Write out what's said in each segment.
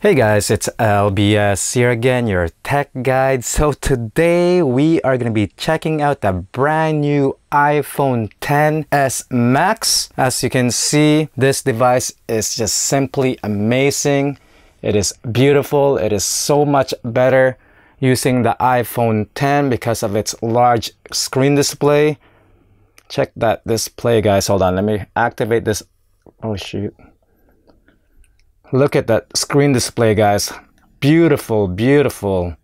Hey guys, it's LBS here again, your tech guide. So today we are going to be checking out the brand new iPhone XS Max. As you can see, this device is just simply amazing. It is beautiful. It is so much better using the iPhone 10 because of its large screen display. Check that display guys. Hold on, let me activate this. Oh shoot. Look at that screen display, guys. Beautiful, beautiful.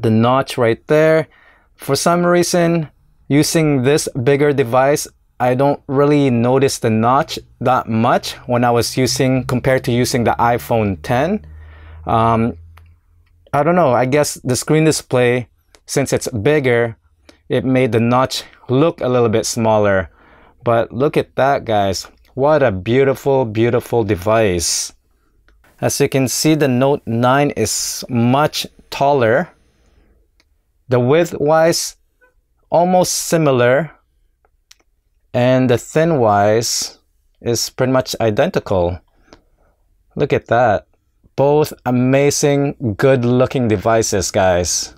The notch right there. For some reason, using this bigger device, I don't really notice the notch that much when I was using, compared to using the iPhone 10. Um, I don't know, I guess the screen display, since it's bigger, it made the notch look a little bit smaller. But look at that, guys what a beautiful, beautiful device. As you can see, the Note 9 is much taller. The width-wise, almost similar. And the thin-wise is pretty much identical. Look at that. Both amazing, good-looking devices, guys.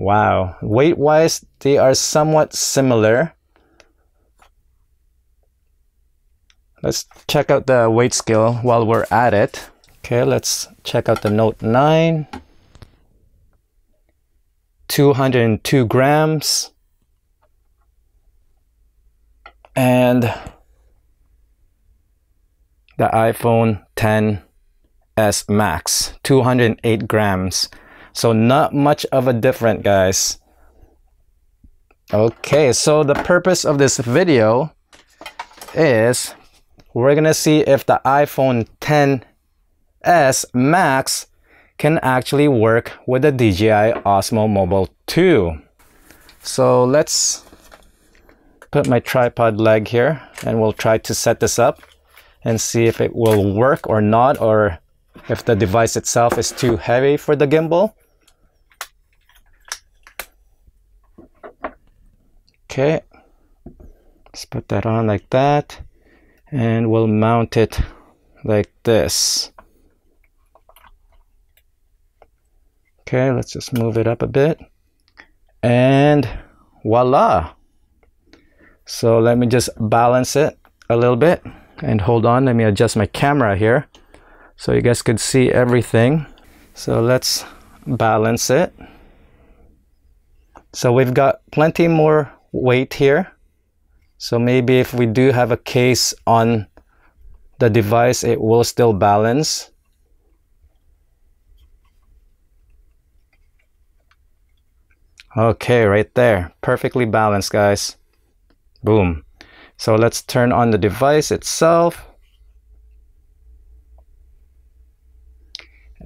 Wow. Weight-wise, they are somewhat similar. Let's check out the weight scale while we're at it. Okay, let's check out the Note 9. 202 grams. And the iPhone XS Max, 208 grams. So not much of a different, guys. Okay, so the purpose of this video is we're gonna see if the iPhone XS Max can actually work with the DJI Osmo Mobile 2. So let's put my tripod leg here and we'll try to set this up and see if it will work or not or if the device itself is too heavy for the gimbal. Okay, let's put that on like that and we'll mount it like this. Okay, let's just move it up a bit and voila. So let me just balance it a little bit and hold on, let me adjust my camera here so you guys could see everything. So let's balance it. So we've got plenty more weight here. So maybe if we do have a case on the device, it will still balance. Okay, right there. Perfectly balanced, guys. Boom. So let's turn on the device itself.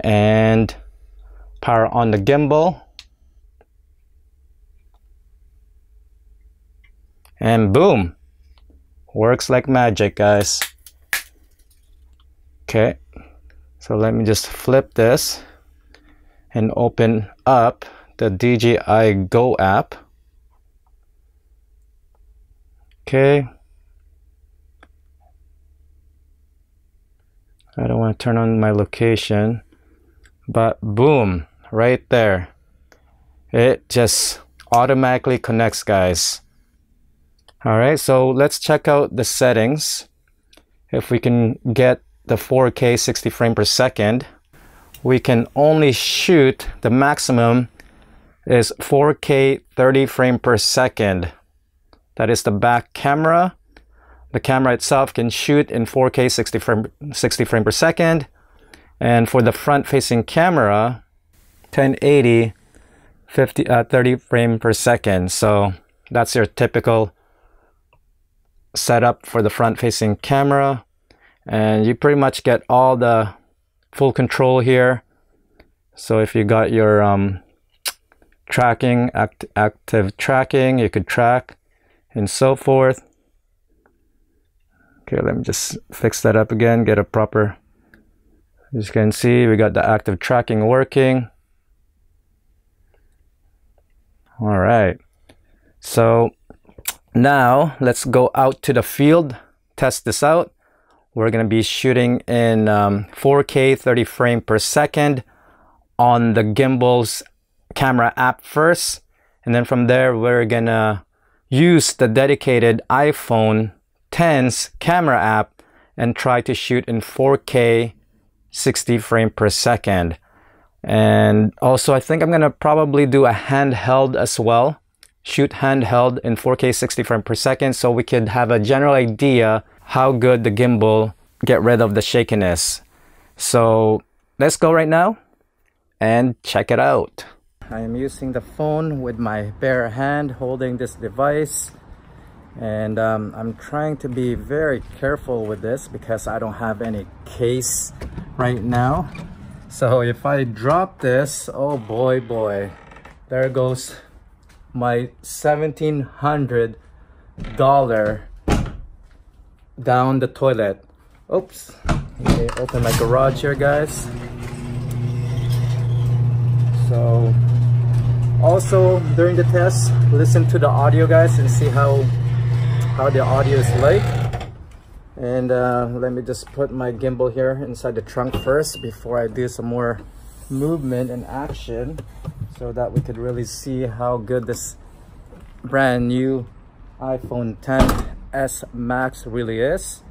And power on the gimbal. and boom works like magic guys. Okay so let me just flip this and open up the DJI Go app. Okay. I don't want to turn on my location but boom right there it just automatically connects guys all right, so let's check out the settings. If we can get the 4K 60 frame per second, we can only shoot the maximum is 4K 30 frame per second. That is the back camera. The camera itself can shoot in 4K 60 frame, 60 frame per second. And for the front facing camera, 1080 50, uh, 30 frame per second. So that's your typical setup for the front facing camera. And you pretty much get all the full control here. So if you got your um, tracking act active tracking you could track and so forth. Okay let me just fix that up again get a proper as you can see we got the active tracking working all right so now let's go out to the field, test this out. We're gonna be shooting in um, 4K 30 frame per second on the gimbal's camera app first. And then from there, we're gonna use the dedicated iPhone 10's camera app and try to shoot in 4K 60 frame per second. And also, I think I'm gonna probably do a handheld as well. Shoot handheld in 4K 60 frame per second so we could have a general idea how good the gimbal get rid of the shakiness. So let's go right now and check it out. I am using the phone with my bare hand holding this device and um, I'm trying to be very careful with this because I don't have any case right now. So if I drop this oh boy boy there goes my $1700 down the toilet. Oops. Okay open my garage here guys. So also during the test listen to the audio guys and see how how the audio is like. And uh, let me just put my gimbal here inside the trunk first before I do some more movement and action so that we could really see how good this brand new iPhone XS Max really is.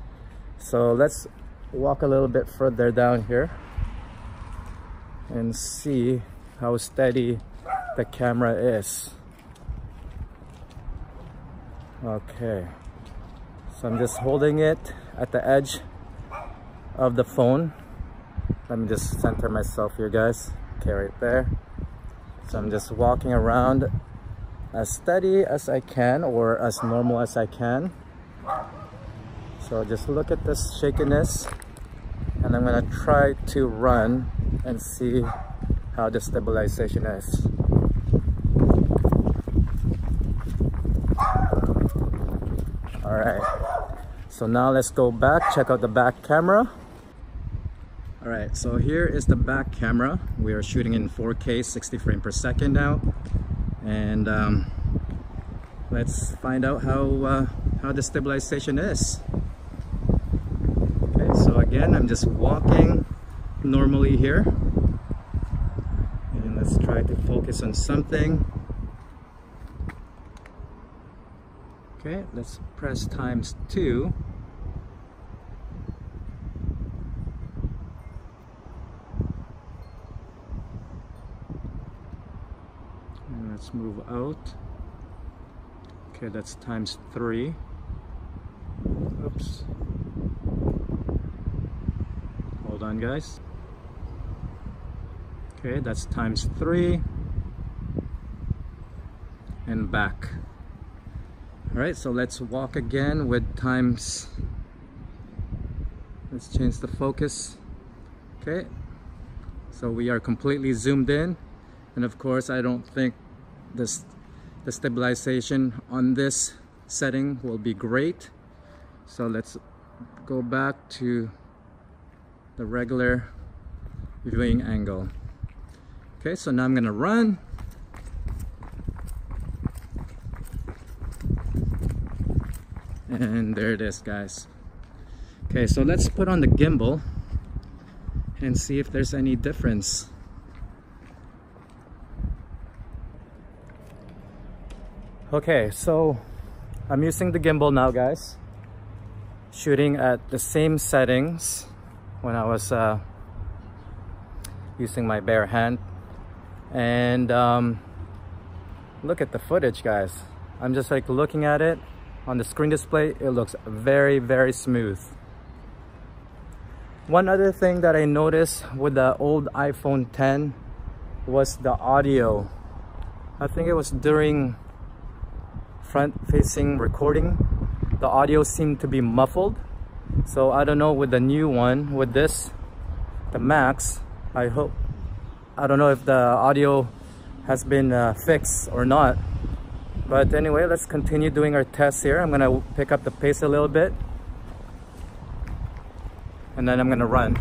So let's walk a little bit further down here and see how steady the camera is okay. So I'm just holding it at the edge of the phone. Let me just center myself here guys. Okay right there. So I'm just walking around as steady as I can or as normal as I can. So just look at this shakiness and I'm gonna try to run and see how the stabilization is all right so now let's go back check out the back camera. All right so here is the back camera. We are shooting in 4k 60 frame per second now and um, let's find out how uh, how the stabilization is. Okay so again I'm just walking normally here. And let's try to focus on something Okay, let's press times two. And let's move out. Okay, that's times three. Oops. Hold on, guys. Okay, that's times three. And back. All right, so let's walk again with times. Let's change the focus. Okay, so we are completely zoomed in. And of course, I don't think this the stabilization on this setting will be great. So let's go back to the regular viewing angle. Okay, so now I'm gonna run. There it is guys. Okay so let's put on the gimbal and see if there's any difference. Okay so I'm using the gimbal now guys. Shooting at the same settings when I was uh, using my bare hand. And um, look at the footage guys. I'm just like looking at it on the screen display it looks very very smooth. One other thing that I noticed with the old iPhone 10 was the audio. I think it was during front facing recording the audio seemed to be muffled. So I don't know with the new one with this the Max I hope I don't know if the audio has been uh, fixed or not but anyway, let's continue doing our tests here. I'm gonna pick up the pace a little bit. And then I'm gonna run.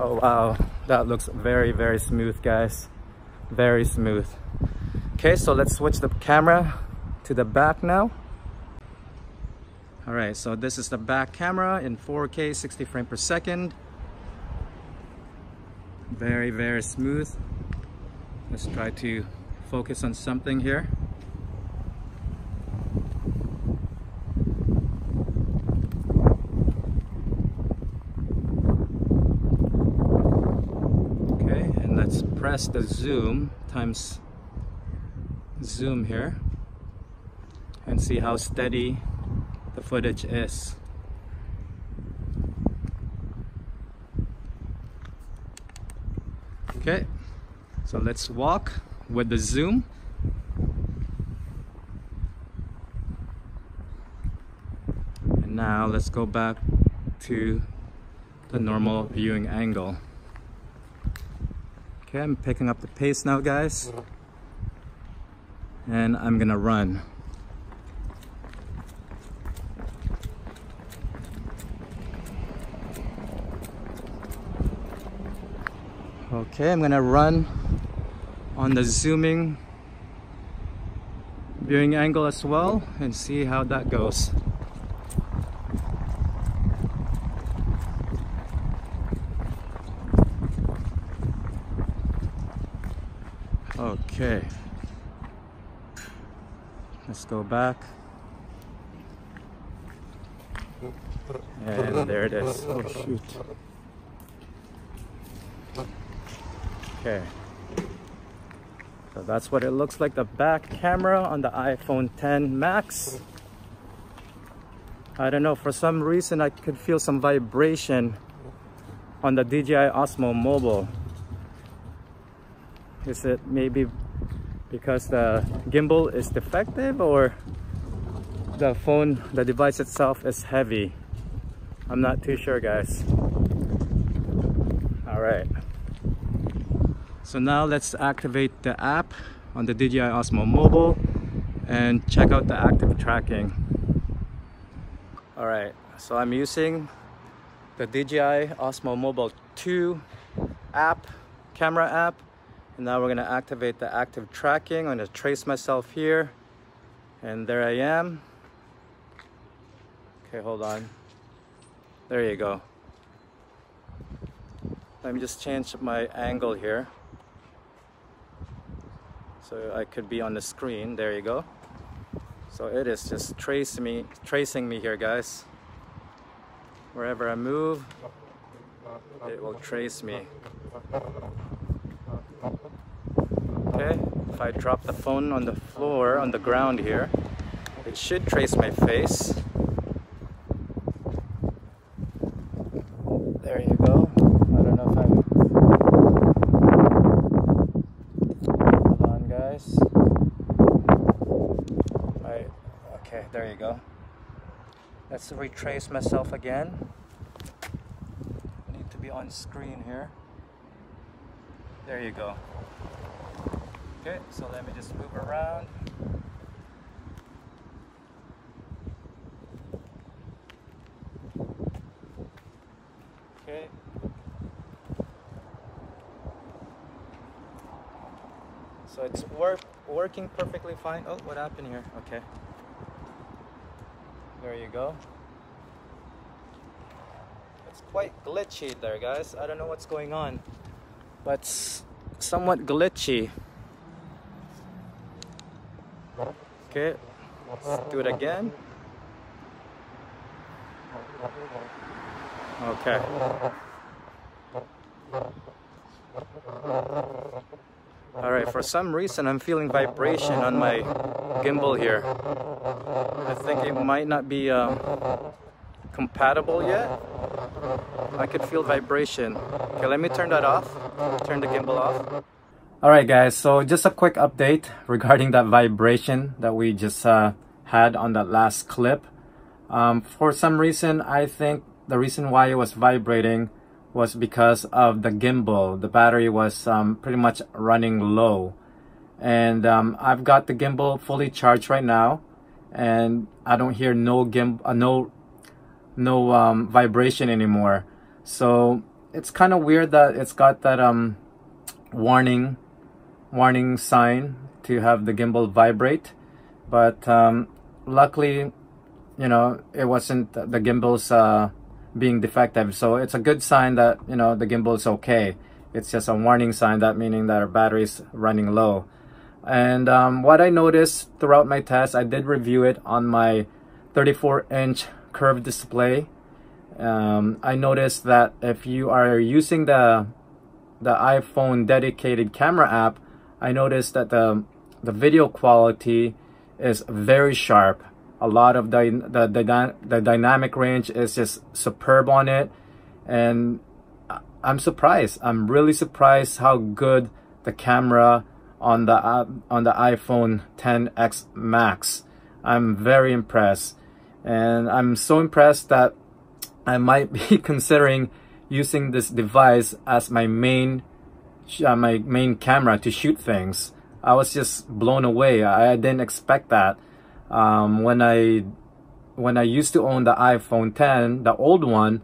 Oh wow, that looks very very smooth guys very smooth okay so let's switch the camera to the back now all right so this is the back camera in 4k 60 frame per second very very smooth let's try to focus on something here Okay, and let's press the zoom times zoom here and see how steady the footage is. Okay, so let's walk with the zoom. And now let's go back to the normal viewing angle. Okay, I'm picking up the pace now, guys. And I'm gonna run. Okay, I'm gonna run on the zooming viewing angle as well and see how that goes. Okay. Let's go back. And there it is. Oh shoot. Okay. So that's what it looks like the back camera on the iPhone 10 Max. I don't know, for some reason I could feel some vibration on the DJI Osmo Mobile. Is it maybe because the gimbal is defective or the phone, the device itself is heavy? I'm not too sure guys. All right. So now let's activate the app on the DJI Osmo Mobile and check out the active tracking. All right, so I'm using the DJI Osmo Mobile 2 app, camera app and now we're gonna activate the active tracking. I'm gonna trace myself here. And there I am. Okay, hold on. There you go. Let me just change my angle here. So I could be on the screen. There you go. So it is just tracing me, tracing me here, guys. Wherever I move, it will trace me. Okay, if I drop the phone on the floor, on the ground here, it should trace my face. There you go. I don't know if I'm... Hold on guys. Right. Okay, there you go. Let's retrace myself again. I need to be on screen here. There you go. Okay, so let me just move around. Okay. So it's work working perfectly fine. Oh, what happened here? Okay. There you go. It's quite glitchy there, guys. I don't know what's going on, but somewhat glitchy. Okay, let's do it again. Okay. Alright, for some reason I'm feeling vibration on my gimbal here. I think it might not be uh, compatible yet. I could feel vibration. Okay, let me turn that off. Turn the gimbal off. Alright guys, so just a quick update regarding that vibration that we just uh, had on that last clip. Um, for some reason, I think the reason why it was vibrating was because of the gimbal. The battery was um, pretty much running low. And um, I've got the gimbal fully charged right now. And I don't hear no gimb uh, no no um, vibration anymore. So it's kind of weird that it's got that um warning warning sign to have the gimbal vibrate but um, luckily you know it wasn't the gimbal's uh, being defective. So it's a good sign that you know the gimbal is okay. It's just a warning sign that meaning that our battery is running low. And um, what I noticed throughout my test I did review it on my 34 inch curved display. Um, I noticed that if you are using the the iPhone dedicated camera app I noticed that the the video quality is very sharp a lot of the the, the, the dynamic range is just superb on it. And I'm surprised. I'm really surprised how good the camera on the uh, on the iPhone XS Max. I'm very impressed. And I'm so impressed that I might be considering using this device as my main uh, my main camera to shoot things. I was just blown away. I, I didn't expect that um, when I when I used to own the iPhone 10 the old one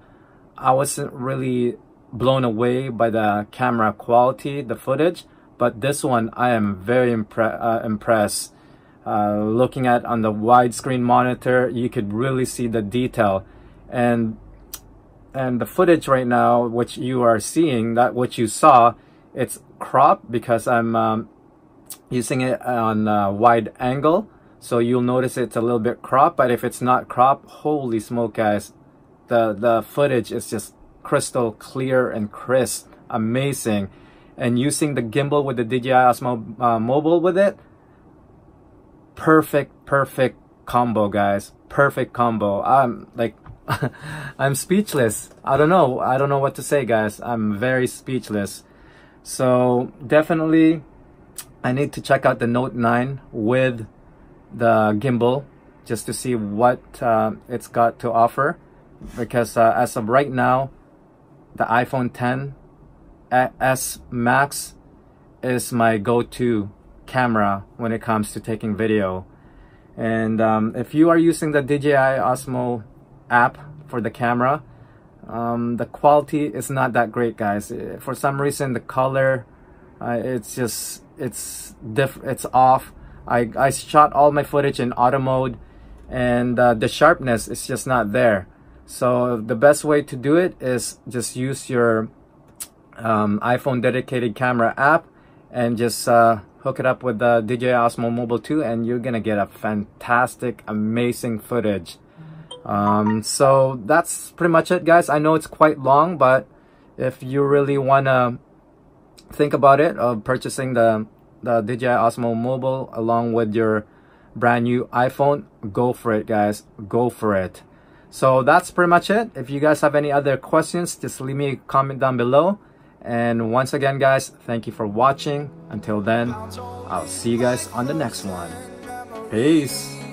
I wasn't really blown away by the camera quality the footage but this one I am very impre uh, impressed. Uh, looking at on the widescreen monitor you could really see the detail. And and the footage right now which you are seeing that what you saw it's cropped because I'm um, using it on wide angle so you'll notice it's a little bit cropped but if it's not cropped holy smoke guys. The the footage is just crystal clear and crisp. Amazing. And using the gimbal with the DJI Osmo uh, Mobile with it perfect perfect combo guys. Perfect combo. I'm like I'm speechless. I don't know. I don't know what to say guys. I'm very speechless. So definitely I need to check out the Note 9 with the gimbal just to see what uh, it's got to offer. Because uh, as of right now the iPhone 10 S Max is my go-to camera when it comes to taking video. And um, if you are using the DJI Osmo app for the camera um, the quality is not that great guys. For some reason the color uh, it's just it's diff it's off I, I shot all my footage in auto mode and uh, the sharpness is just not there. So the best way to do it is just use your um, iPhone dedicated camera app and just uh, hook it up with the DJI Osmo Mobile 2 and you're gonna get a fantastic amazing footage. Um, so that's pretty much it guys. I know it's quite long but if you really wanna think about it of purchasing the the DJI Osmo Mobile along with your brand new iPhone go for it guys. Go for it. So that's pretty much it. If you guys have any other questions just leave me a comment down below. And once again guys thank you for watching. Until then I'll see you guys on the next one. Peace